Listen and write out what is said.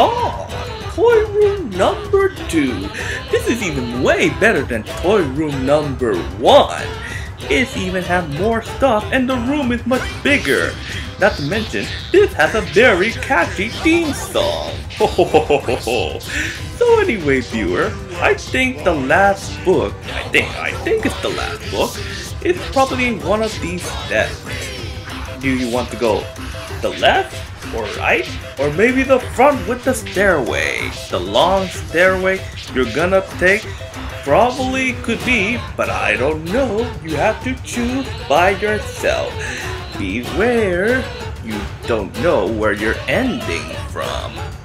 Oh, toy room number two. This is even way better than toy room number one. It even have more stuff and the room is much bigger. Not to mention, this has a very catchy theme song. so anyway, viewer, I think the last book, I think, I think it's the last book, is probably one of these steps. Do you want to go the left or right? Or maybe the front with the stairway? The long stairway you're gonna take probably could be, but I don't know. You have to choose by yourself. Beware, you don't know where you're ending from.